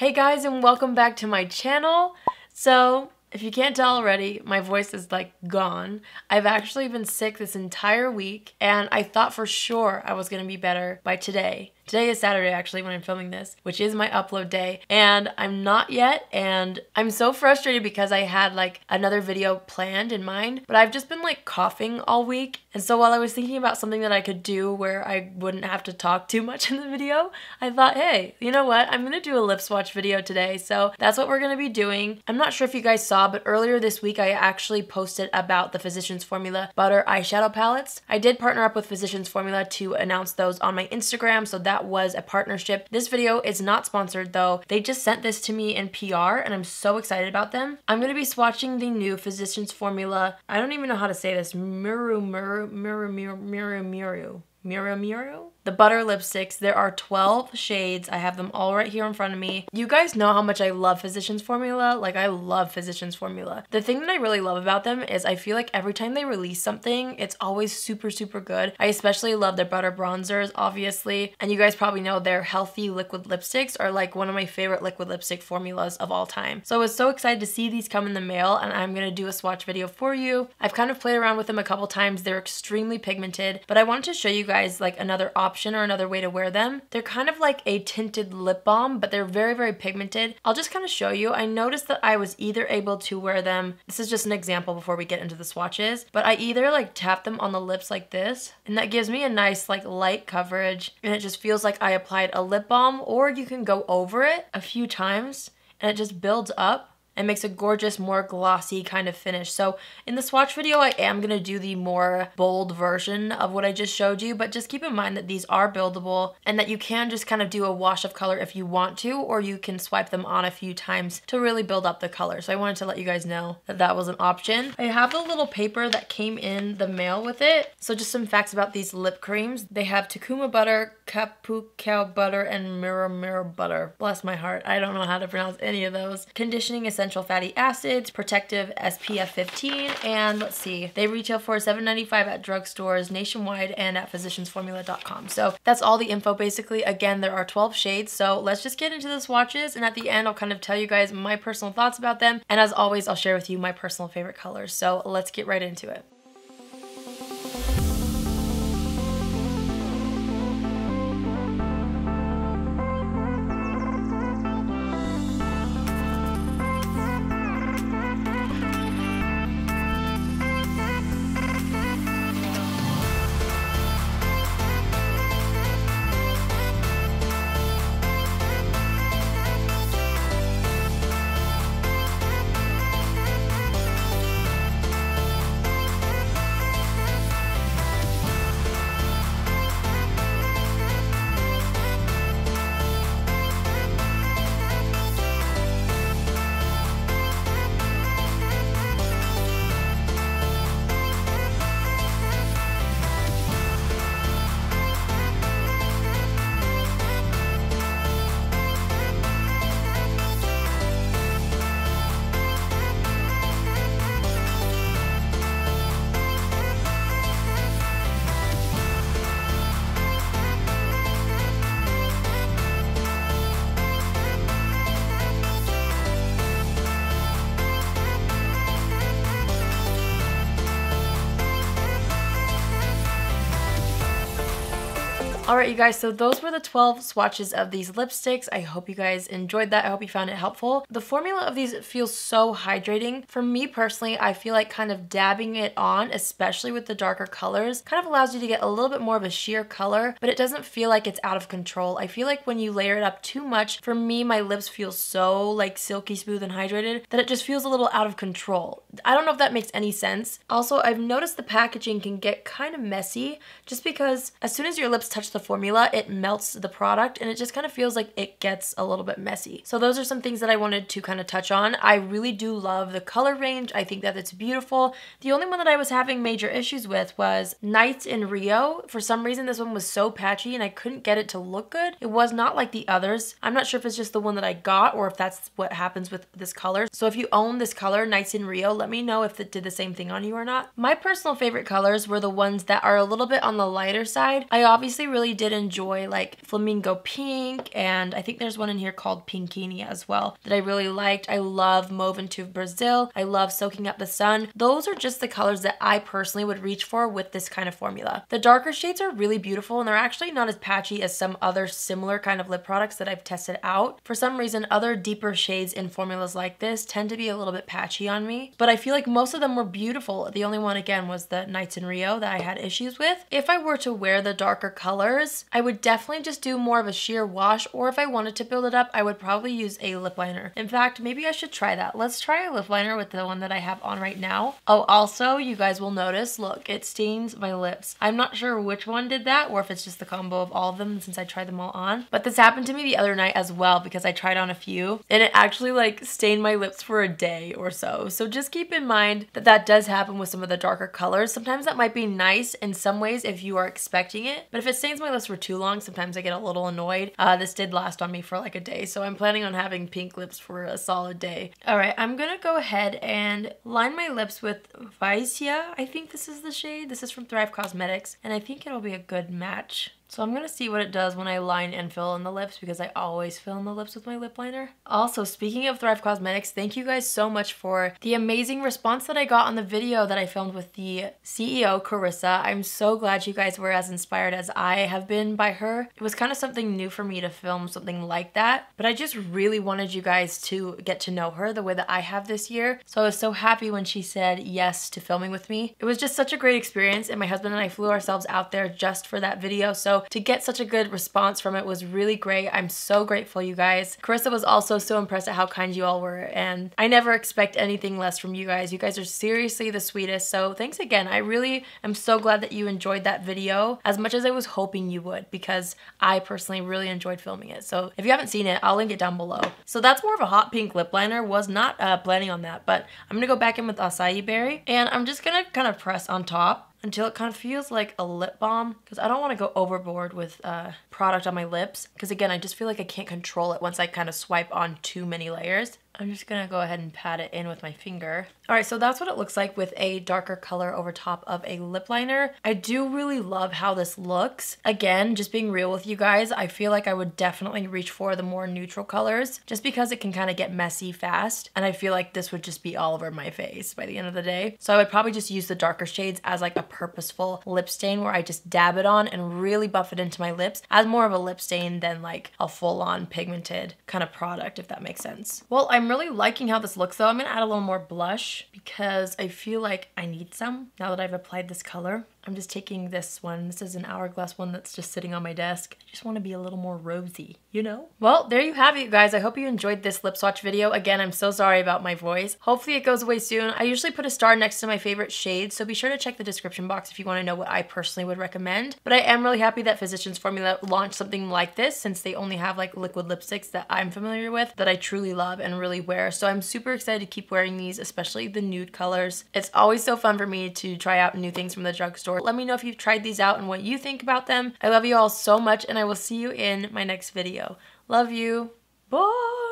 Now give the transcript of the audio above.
Hey guys and welcome back to my channel. So if you can't tell already, my voice is like gone. I've actually been sick this entire week and I thought for sure I was gonna be better by today. Today is Saturday actually when I'm filming this, which is my upload day, and I'm not yet, and I'm so frustrated because I had like another video planned in mind, but I've just been like coughing all week, and so while I was thinking about something that I could do where I wouldn't have to talk too much in the video, I thought, hey, you know what, I'm gonna do a lip swatch video today, so that's what we're gonna be doing. I'm not sure if you guys saw, but earlier this week I actually posted about the Physicians Formula Butter eyeshadow palettes. I did partner up with Physicians Formula to announce those on my Instagram, so that that was a partnership. This video is not sponsored though. They just sent this to me in PR and I'm so excited about them. I'm gonna be swatching the new Physicians Formula. I don't even know how to say this. Miru, miru, miru, miru, miru, miru. Miru, miru? The butter lipsticks. There are 12 shades. I have them all right here in front of me. You guys know how much I love Physicians Formula. Like I love Physicians Formula. The thing that I really love about them is I feel like every time they release something, it's always super, super good. I especially love their butter bronzers, obviously. And you guys probably know their healthy liquid lipsticks are like one of my favorite liquid lipstick formulas of all time. So I was so excited to see these come in the mail and I'm gonna do a swatch video for you. I've kind of played around with them a couple times. They're extremely pigmented, but I wanted to show you guys like another option option or another way to wear them. They're kind of like a tinted lip balm, but they're very, very pigmented. I'll just kind of show you. I noticed that I was either able to wear them, this is just an example before we get into the swatches, but I either like tap them on the lips like this, and that gives me a nice like light coverage, and it just feels like I applied a lip balm, or you can go over it a few times, and it just builds up and makes a gorgeous, more glossy kind of finish. So in the swatch video, I am to do the more bold version of what I just showed you, but just keep in mind that these are buildable and that you can just kind of do a wash of color if you want to, or you can swipe them on a few times to really build up the color. So I wanted to let you guys know that that was an option. I have the little paper that came in the mail with it. So just some facts about these lip creams. They have Tucuma butter, Kapu butter, and Mirror Mirror butter. Bless my heart. I don't know how to pronounce any of those. Conditioning essential essential fatty acids, protective SPF 15, and let's see, they retail for $7.95 at drugstores nationwide and at physiciansformula.com. So that's all the info basically. Again, there are 12 shades, so let's just get into the swatches, and at the end, I'll kind of tell you guys my personal thoughts about them, and as always, I'll share with you my personal favorite colors. So let's get right into it. Alright you guys, so those were the 12 swatches of these lipsticks. I hope you guys enjoyed that. I hope you found it helpful. The formula of these feels so hydrating. For me personally, I feel like kind of dabbing it on, especially with the darker colors, kind of allows you to get a little bit more of a sheer color, but it doesn't feel like it's out of control. I feel like when you layer it up too much, for me, my lips feel so like silky smooth and hydrated that it just feels a little out of control. I don't know if that makes any sense. Also, I've noticed the packaging can get kind of messy just because as soon as your lips touch the the formula, it melts the product and it just kind of feels like it gets a little bit messy. So those are some things that I wanted to kind of touch on. I really do love the color range. I think that it's beautiful. The only one that I was having major issues with was Nights in Rio. For some reason, this one was so patchy and I couldn't get it to look good. It was not like the others. I'm not sure if it's just the one that I got or if that's what happens with this color. So if you own this color, Nights in Rio, let me know if it did the same thing on you or not. My personal favorite colors were the ones that are a little bit on the lighter side. I obviously really really did enjoy like Flamingo Pink and I think there's one in here called Pinkini as well that I really liked. I love Mauvin To Brazil. I love Soaking Up the Sun. Those are just the colors that I personally would reach for with this kind of formula. The darker shades are really beautiful and they're actually not as patchy as some other similar kind of lip products that I've tested out. For some reason, other deeper shades in formulas like this tend to be a little bit patchy on me, but I feel like most of them were beautiful. The only one again was the Nights in Rio that I had issues with. If I were to wear the darker colors, I would definitely just do more of a sheer wash or if I wanted to build it up, I would probably use a lip liner. In fact, maybe I should try that. Let's try a lip liner with the one that I have on right now. Oh, also, you guys will notice, look, it stains my lips. I'm not sure which one did that or if it's just the combo of all of them since I tried them all on, but this happened to me the other night as well because I tried on a few and it actually like stained my lips for a day or so. So just keep in mind that that does happen with some of the darker colors. Sometimes that might be nice in some ways if you are expecting it, but if it stains my lips were too long, sometimes I get a little annoyed. Uh, this did last on me for like a day, so I'm planning on having pink lips for a solid day. All right, I'm gonna go ahead and line my lips with Valisia. I think this is the shade. This is from Thrive Causemetics, and I think it'll be a good match. So I'm to see what it does when I line and fill in the lips because I always fill in the lips with my lip liner. Also, speaking of Thrive Causemetics, thank you guys so much for the amazing response that I got on the video that I filmed with the CEO, Karissa. I'm so glad you guys were as inspired as I have been by her. It was kind of something new for me to film something like that, but I just really wanted you guys to get to know her the way that I have this year. So I was so happy when she said yes to filming with me. It was just such a great experience and my husband and I flew ourselves out there just for that video. So to get such a good response from it was really great. I'm so grateful, you guys. Karissa was also so impressed at how kind you all were, and I never expect anything less from you guys. You guys are seriously the sweetest, so thanks again. I really am so glad that you enjoyed that video as much as I was hoping you would because I personally really enjoyed filming it. So if you haven't seen it, I'll link it down below. So that's more of a hot pink lip liner. Was not uh, planning on that, but I'm gonna go back in with acai berry, and I'm just gonna kind of press on top until it kind of feels like a lip balm because I don't want to go overboard with uh, product on my lips because again I just feel like I can't control it once I kind of swipe on too many layers. I'm just gonna go ahead and pat it in with my finger. All right, so that's what it looks like with a darker color over top of a lip liner. I do really love how this looks. Again, just being real with you guys, I feel like I would definitely reach for the more neutral colors just because it can kind of get messy fast. And I feel like this would just be all over my face by the end of the day. So I would probably just use the darker shades as like a purposeful lip stain where I just dab it on and really buff it into my lips as more of a lip stain than like a full on pigmented kind of product, if that makes sense. Well, I'm really liking how this looks though. I'm gonna add a little more blush because I feel like I need some now that I've applied this color. I'm just taking this one. This is an hourglass one that's just sitting on my desk. I just want to be a little more rosy, you know? Well, there you have it, you guys. I hope you enjoyed this lip swatch video. Again, I'm so sorry about my voice. Hopefully it goes away soon. I usually put a star next to my favorite shades, so be sure to check the description box if you want to know what I personally would recommend. But I am really happy that Physicians Formula launched something like this since they only have like liquid lipsticks that I'm familiar with that I truly love and really wear. So I'm super excited to keep wearing these, especially the nude colors. It's always so fun for me to try out new things from the drugstore. Let me know if you've tried these out and what you think about them. I love you all so much and I will see you in my next video. Love you. Bye.